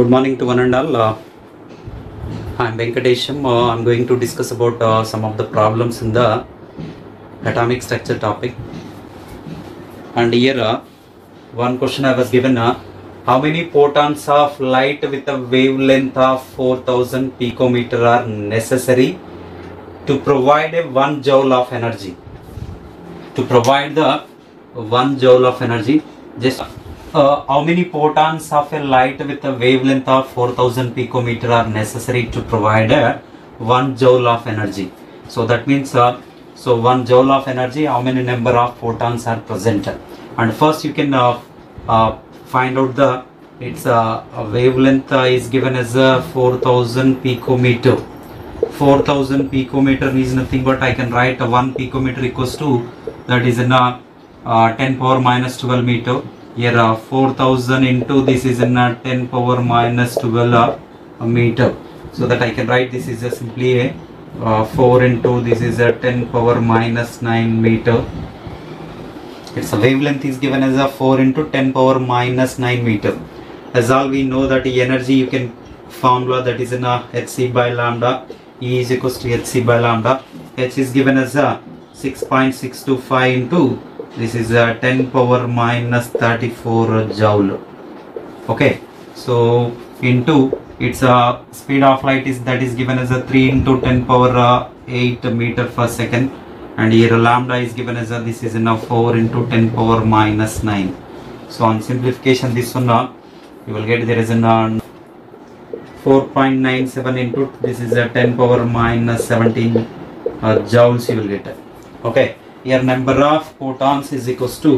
Good morning to one and all. Uh, I'm Venkatesham. Uh, I'm going to discuss about uh, some of the problems in the atomic structure topic. And here, uh, one question I was given: uh, How many photons of light with a wavelength of 4000 picometer are necessary to provide a one joule of energy? To provide the one joule of energy, just uh, how many photons of a light with a wavelength of 4000 picometer are necessary to provide a 1 joule of energy? So that means uh, so 1 joule of energy how many number of photons are present? And first you can uh, uh, find out the its uh, wavelength uh, is given as uh, 4000 picometer. 4000 picometer is nothing but I can write a 1 picometer equals to that is in a uh, 10 power minus 12 meter here uh, 4000 into this is in a 10 power minus 12 uh, a meter. So that I can write this is a simply a uh, 4 into this is a 10 power minus 9 meter. Its wavelength is given as a 4 into 10 power minus 9 meter. As all we know that the energy you can formula that is in a hc by lambda e is equals to hc by lambda h is given as a 6.625 into this is a 10 power minus 34 joule. Okay so into its uh, speed of light is that is given as a 3 into 10 power uh, 8 meter per second. And here lambda is given as a this is a 4 into 10 power minus 9 so on simplification this one uh, you will get there is an uh, 4.97 into this is a 10 power minus 17 uh, joules you will get. Okay here number of photons is equals to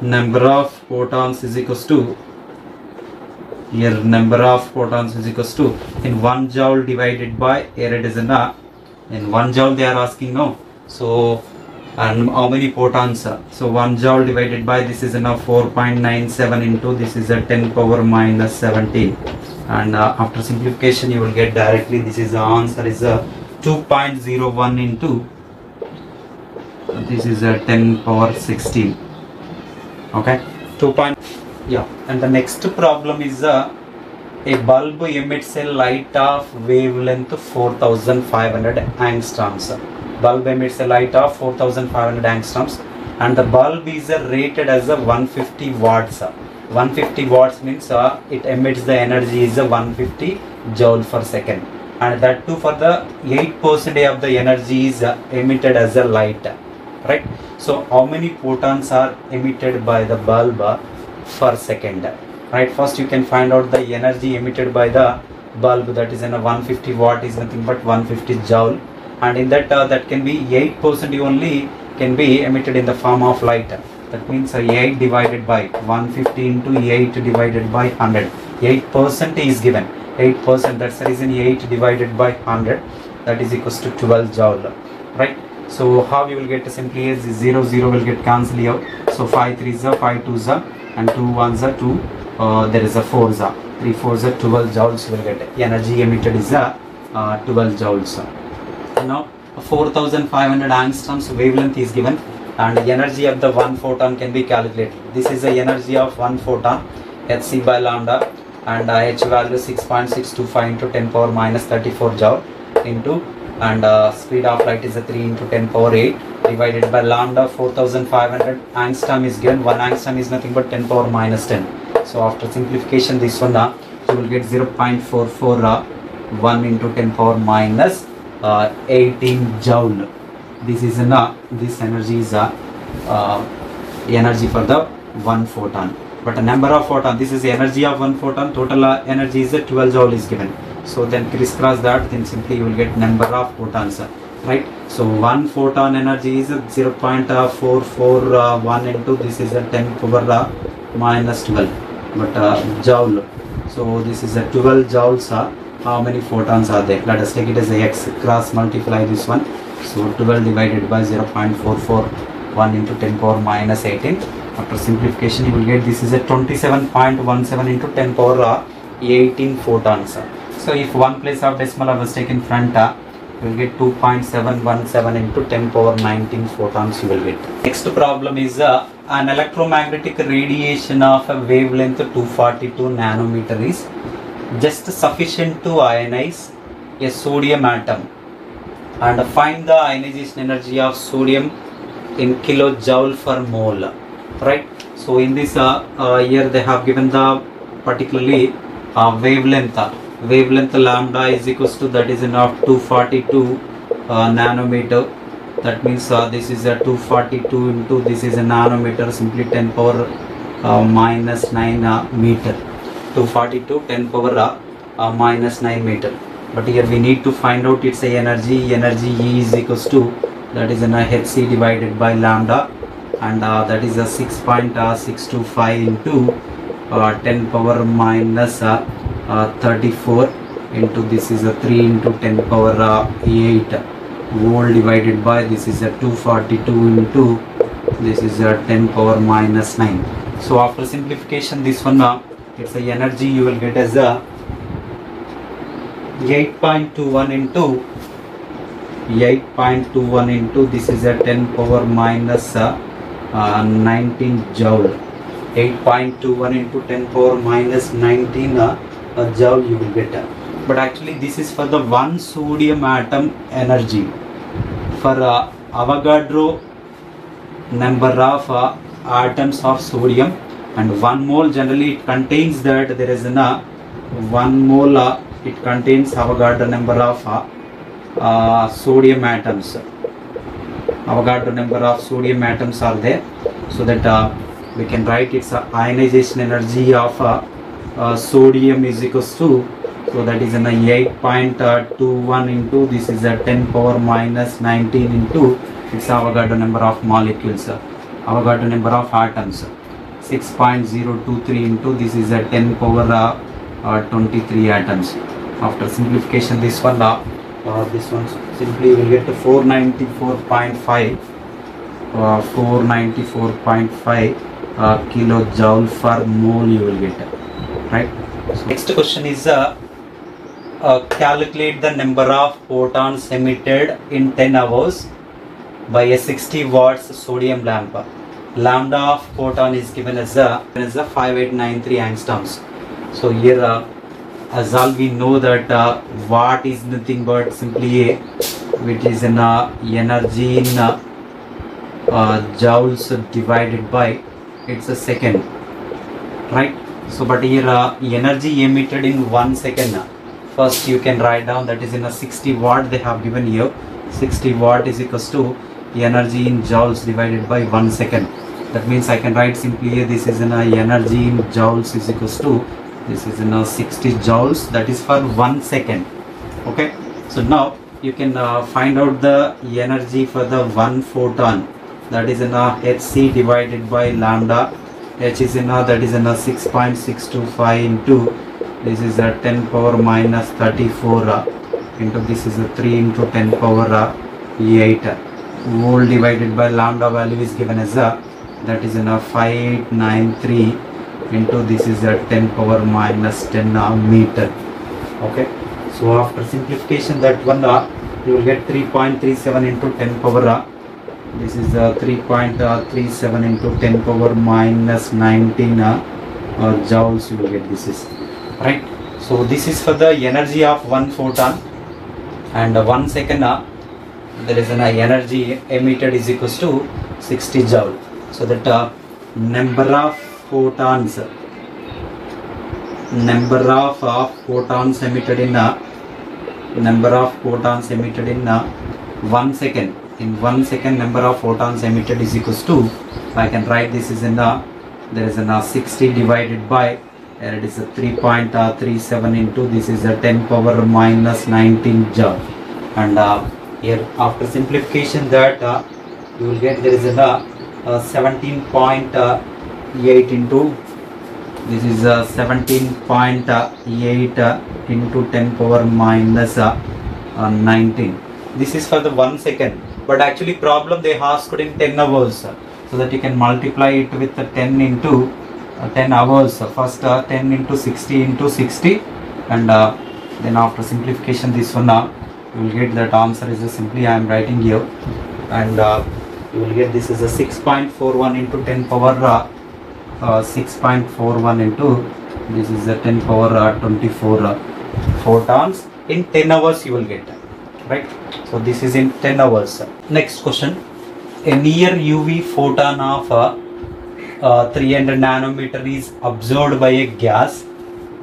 number of photons is equals to your number of photons is equals to in 1 joule divided by here it is in in 1 joule they are asking no so and how many photons are? so 1 joule divided by this is a 4.97 into this is a 10 power minus 17 and uh, after simplification you will get directly this is the answer is a 2.01 into this is a 10 power 16 okay? 2 point yeah. And the next problem is uh, a bulb emits a light of wavelength 4500 angstroms. Bulb emits a light of 4500 angstroms and the bulb is uh, rated as a 150 watts. 150 watts means uh, it emits the energy is a 150 joule per second. And that too for the 8 percent of the energy is uh, emitted as a light right? So how many photons are emitted by the bulb per second? Right? First you can find out the energy emitted by the bulb. That is in a 150 watt is nothing but 150 joule. And in that uh, that can be 8 percent only can be emitted in the form of light. That means uh, 8 divided by 150 into 8 divided by 100 8 percent is given. 8 percent that's the reason 8 divided by 100 that is equals to 12 joule. Right so how you will get simply is 0 0 will get cancelled out so 5 3 is 5 2 is and 2 1 is 2 uh, there is a 4 is 3 4 is 12 joules will get energy emitted is uh, 12 joules. Now 4500 angstroms wavelength is given and energy of the one photon can be calculated. This is the energy of one photon hc by lambda and uh, h value 6.625 into 10 power minus 34 joule into and uh, speed of light is a 3 into 10 power 8 divided by lambda 4500 angstrom is given. 1 angstrom is nothing but 10 power minus 10 so after simplification this one uh, you will get 0.44 uh, 1 into 10 power minus uh, 18 joule. This is in uh, this energy is uh, uh, energy for the one photon. But the number of photon this is energy of one photon. Total uh, energy is uh, 12 joule is given so then crisscross that then simply you will get number of photons uh, right? So one photon energy is uh, 0.441 into this is a 10 power uh, minus 12 but uh, joule. So this is a 12 joules uh, how many photons are there? Let us take it as a x cross multiply this one. So 12 divided by 0.441 into 10 power minus 18 after simplification you will get this is a 27.17 into 10 power uh, 18 photons so if one place of decimal was taken front uh, you will get 2.717 into 10 power 19 photons you will get. Next problem is uh, an electromagnetic radiation of a wavelength 242 nanometer is just sufficient to ionize a sodium atom and find the ionization energy of sodium in kilojoule per mole right so in this uh, uh, here they have given the particularly uh, wavelength wavelength lambda is equals to that is enough 242 uh, nanometer. That means uh, this is a 242 into this is a nanometer simply 10 power uh, minus 9 uh, meter. 242 10 power uh, uh, minus 9 meter. But here we need to find out its a energy. Energy E is equals to that is in a hc divided by lambda. And that is a 6.625 into uh, 10 power minus 34 into this is a 3 into 10 power uh, 8 volt divided by this is a 242 into this is a 10 power minus 9 so after simplification this one uh, it's a energy you will get as a 8.21 into 8.21 into this is a 10 power minus uh, uh, 19 joule. 8.21 into 10 power minus 19 uh, uh, joule you will get uh. but actually this is for the one sodium atom energy for uh, avogadro number of uh, atoms of sodium and one mole generally it contains that there is an uh, one mole uh, it contains avogadro number of uh, uh, sodium atoms avogadro number of sodium atoms are there so that uh, we can write its uh, ionization energy of uh, uh, sodium is equals to so that is a 8.21 into this is a 10 power minus 19 into its avogadro number of molecules avogadro number of atoms 6.023 into this is a 10 power uh, uh, 23 atoms. After simplification this one uh, uh, this one simply will get to 494.5 uh, 494.5 uh, kilojoule per mole you will get right. Next question is uh, uh, calculate the number of photons emitted in 10 hours by a 60 watts sodium lamp. Lambda of photon is given as a as a 5893 angstroms. So here uh, as all we know that uh, watt is nothing but simply a which is an uh, energy in uh, uh, joules divided by it's a second. Right so but here uh, energy emitted in one second. First you can write down that is in a 60 watt they have given here 60 watt is equals to energy in joules divided by one second. That means I can write simply here this is in a energy in joules is equals to this is in a 60 joules that is for one second. Okay? So now you can uh, find out the energy for the one photon. That is in a hc divided by lambda h is in a that is in a 6.625 into this is a 10 power minus 34 uh, into this is a 3 into 10 power uh, 8 volt divided by lambda value is given as a that is in a 593 into this is a 10 power minus 10 uh, meter. Okay? So after simplification that one uh, you will get 3.37 into 10 power uh, this is uh, 3.37 into 10 power minus 19 uh, uh, joules you will get. This is right? So this is for the energy of one photon. And uh, one second uh, there is an uh, energy emitted is equals to 60 joule. So that uh, number of photons number of uh, photons emitted in a number of photons emitted in a one second in one second number of photons emitted is equals to I can write this is in the there is a uh, 60 divided by and it is a 3.37 into this is a 10 power minus 19 joule and uh, here after simplification that uh, you will get there is a uh, uh, 17.8 into this is uh, 17.8 uh, into 10 power minus uh, uh, 19 this is for the one second but actually problem they asked in 10 hours so that you can multiply it with the 10 into uh, 10 hours first uh, 10 into 60 into 60 and uh, then after simplification this one uh, you will get that answer is simply I am writing here. And you will get this is a 6.41 into 10 power uh, uh, 6.41 into this is a 10 power uh, 24 uh, photons. In 10 hours you will get right? So this is in 10 hours next question. A near uv photon of uh, 300 nanometer is absorbed by a gas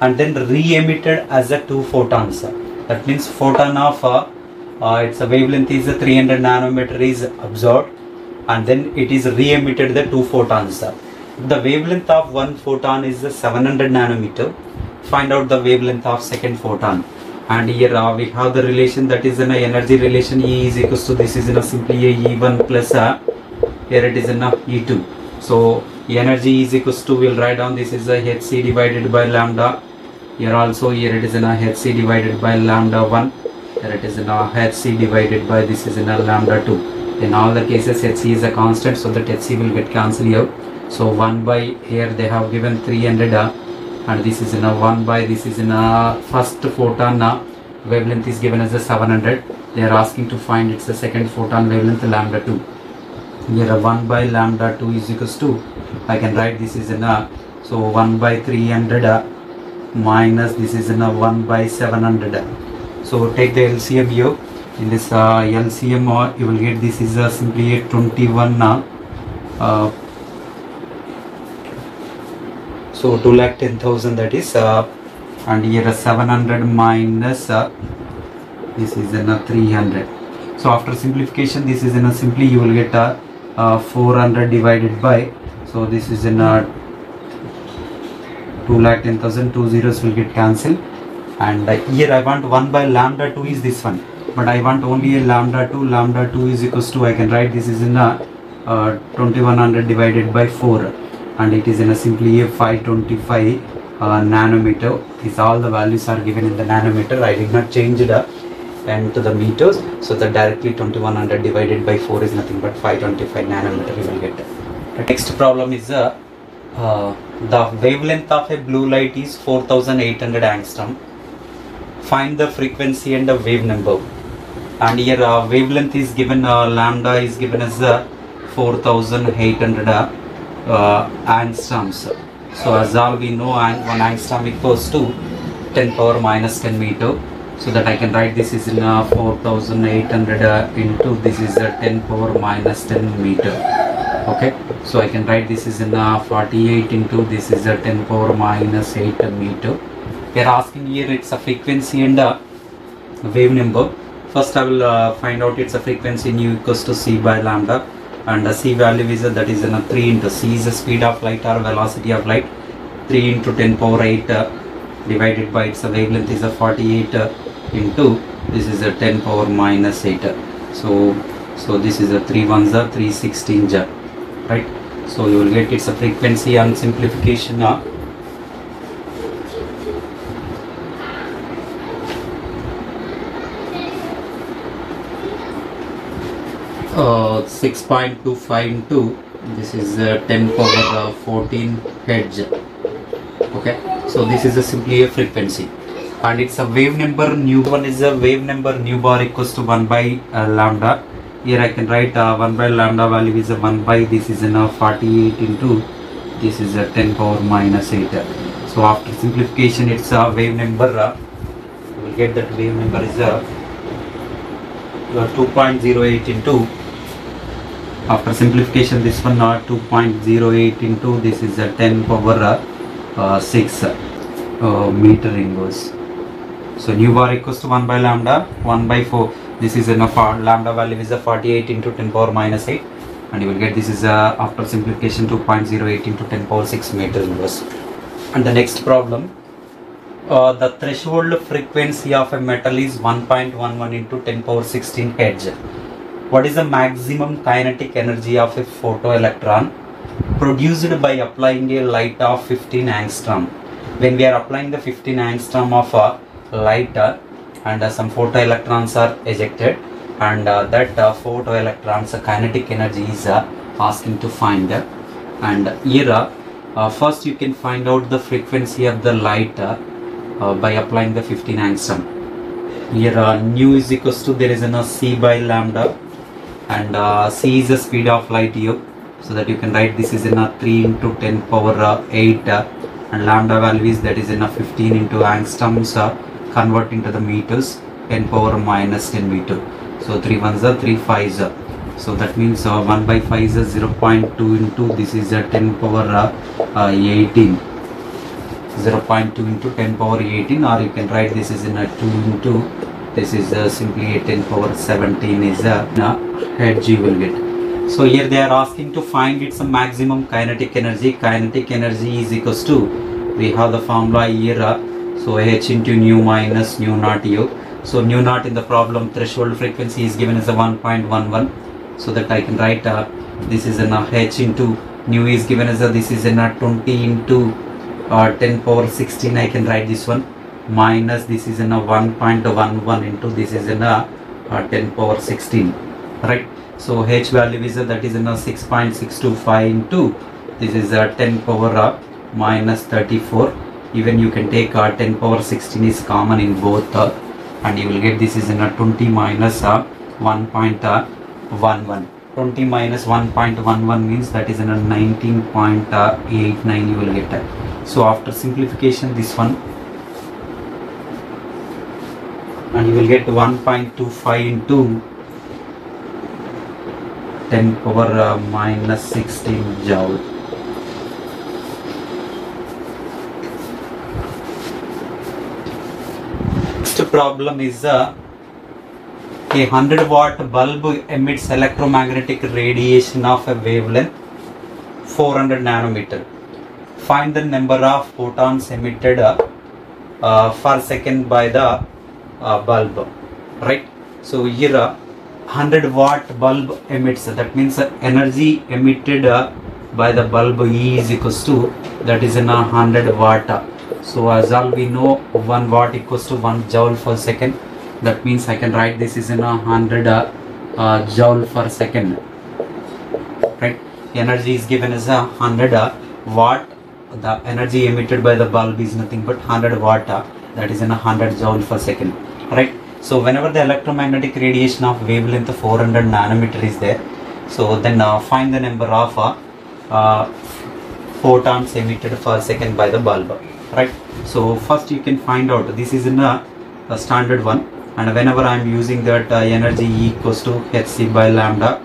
and then re-emitted as a two photons that means photon of uh, uh, its wavelength is a 300 nanometer is absorbed and then it is re-emitted the two photons the wavelength of one photon is the 700 nanometer find out the wavelength of second photon and here uh, we have the relation that is an energy relation. E is equals to this is in a simply a E1 plus a. Here it is in a E2 so energy is equals to we'll write down this is a hc divided by lambda. Here also here it is in a hc divided by lambda 1 here it is in a hc divided by this is in a lambda 2 in all the cases hc is a constant so that hc will get cancelled here. So 1 by here they have given 300 uh, and this is in a 1 by this is in a first photon uh, wavelength is given as a 700 they are asking to find its the second photon wavelength lambda 2 here a 1 by lambda 2 is equals to I can write this is in a so 1 by 300 uh, minus this is in a 1 by 700 so take the LCM here. In this uh, LCM uh, you will get this is uh, simply a 21 uh, uh, so 2 lakh 10,000 that is uh, and here a 700 minus uh, this is in a 300 so after simplification this is in a simply you will get a uh, 400 divided by so this is in a 2 lakh 10,000 two zeros will get cancelled. And uh, here I want 1 by lambda 2 is this one but I want only a lambda 2 lambda 2 is equals to I can write this is in a uh, 2100 divided by 4 and it is in a simply a 525 uh, nanometer. These all the values are given in the nanometer. I did not change it up to the meters so that directly 2100 divided by 4 is nothing but 525 nanometer you will get. The next problem is uh, uh, the wavelength of a blue light is 4800 angstrom. Find the frequency and the wave number. And here uh, wavelength is given uh, lambda is given as uh, 4800 uh, uh, angstroms so as all we know ang- one angstrom equals to 10 power minus 10 meter. So that I can write this is in uh, 4800 uh, into this is uh, 10 power minus 10 meter. Okay? So I can write this is in uh, 48 into this is a 10 power minus 8 meter. We are asking here it's a frequency and a wave number. First I will uh, find out its a frequency nu equals to c by lambda and the c value is uh, that is in a 3 into c is the speed of light or velocity of light. 3 into 10 power 8 uh, divided by its wavelength is a 48 uh, into this is a 10 power minus 8 so so this is a 3 ones are 316 jar right? So you will get its a frequency on simplification uh, 6.25 into this is uh, 10 power uh, 14 hertz. Okay? So this is a simply a frequency. And it's a wave number nu one is a wave number nu bar equals to 1 by uh, lambda. Here I can write uh, 1 by lambda value is a 1 by this is a 48 into this is a 10 power minus 8 so after simplification it's a wave number uh, will get that wave number is a uh, 2.08 into after simplification this one uh, 2.08 into this is a 10 power uh, uh, 6 uh, meter inverse. So nu bar equals to 1 by lambda 1 by 4 this is uh, lambda value is a 48 into 10 power minus 8 and you will get this is uh, after simplification 2.08 into 10 power 6 meter inverse. And the next problem uh, the threshold frequency of a metal is 1.11 into 10 power 16 hertz what is the maximum kinetic energy of a photoelectron produced by applying a light of 15 angstrom? When we are applying the 15 angstrom of a light and uh, some photoelectrons are ejected and uh, that uh, photoelectrons uh, kinetic energy is uh, asking to find. And here uh, first you can find out the frequency of the light uh, uh, by applying the 15 angstrom. Here nu is equals to there is an c by lambda and uh, c is the speed of light here so that you can write this is in a 3 into 10 power uh, 8 uh, and lambda value is that is in a 15 into angstroms uh, convert into the meters 10 power minus 10 meter. So 3 ones are 3 fives so that means uh, 1 by 5 is a 0.2 into this is a 10 power uh, uh, 18 0.2 into 10 power 18 or you can write this is in a 2 into this is uh, simply a 10 power 17 is a uh, hedge you will get. So here they are asking to find its maximum kinetic energy. Kinetic energy is equals to we have the formula here uh, so h into nu minus nu naught u. So nu naught in the problem threshold frequency is given as a 1.11 so that I can write uh, this is an uh, h into nu is given as a this is an uh, 20 into uh, 10 power 16 I can write this one minus this is in a 1.11 into this is in a uh, 10 power 16 right? So h value is a, that is in a 6.625 into this is a 10 power uh, minus 34 even you can take uh, 10 power 16 is common in both uh, and you will get this is in a 20 minus uh, 1.11 20 minus 1.11 means that is in a 19.89 you will get uh, so after simplification this one and you will get 1.25 into 10 power uh, minus 16 joule. Next problem is uh, a 100 watt bulb emits electromagnetic radiation of a wavelength 400 nanometer. Find the number of photons emitted uh, uh, per second by the uh, bulb. Right? So here uh, 100 watt bulb emits. That means uh, energy emitted by the bulb E is equals to that is in a 100 watt. So as all we know 1 watt equals to 1 joule per second. That means I can write this is in a 100 uh, uh, joule per second. Right? Energy is given as a 100 uh, watt. The energy emitted by the bulb is nothing but 100 watt that is in a 100 joule per second right? So whenever the electromagnetic radiation of wavelength 400 nanometer is there so then uh, find the number of uh, uh, photons emitted per second by the bulb right? So first you can find out this is in a, a standard one and whenever I am using that uh, energy E equals to hc by lambda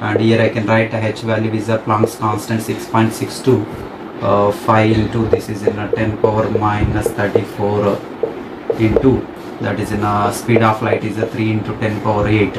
and here I can write h value is a Planck's constant 6.62 uh, 5 into this is in a 10 power minus 34 uh, into that is in a speed of light is a 3 into 10 power 8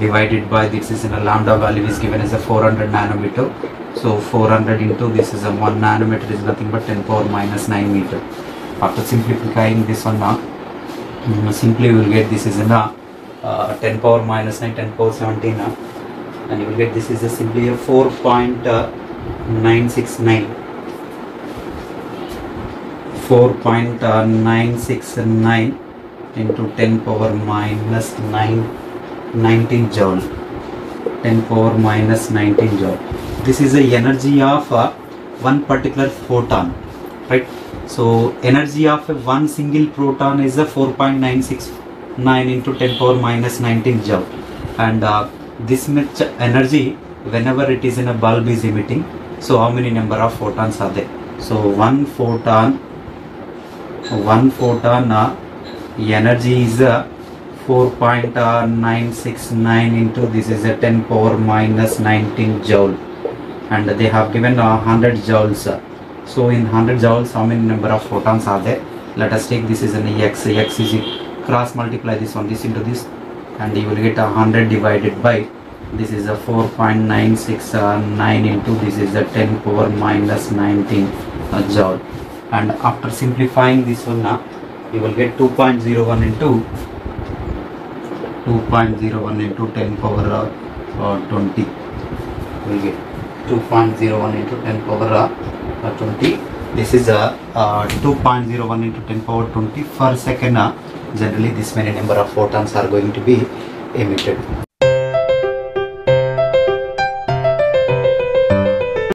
divided by this is in a lambda value is given as a 400 nanometer. So 400 into this is a 1 nanometer is nothing but 10 power minus 9 meter. After simplifying this one now mm, simply we will get this is in a uh, 10 power minus 9 10 power 17 uh, and you will get this is a simply a 4.969 4.969 into 10 power minus 9 19 joule. 10 power minus 19 joule. This is the energy of uh, one particular photon right? So energy of a one single proton is a 4.969 into 10 power minus 19 joule. And uh, this much energy whenever it is in a bulb is emitting so how many number of photons are there? So one photon one photon uh, energy is uh, 4.969 into this is a 10 power minus 19 joule. And they have given uh, 100 joules so in 100 joules how many number of photons are there? Let us take this is an x. X is cross multiply this one this into this and you will get a 100 divided by this is a 4.969 into this is a 10 power minus 19 uh, joule and after simplifying this one now you will get 2.01 into 2.01 into 10 power uh, uh, 20 you will get 2.01 into 10 power uh, uh, 20 this is a uh, 2.01 into 10 power 20 per second uh, generally this many number of photons are going to be emitted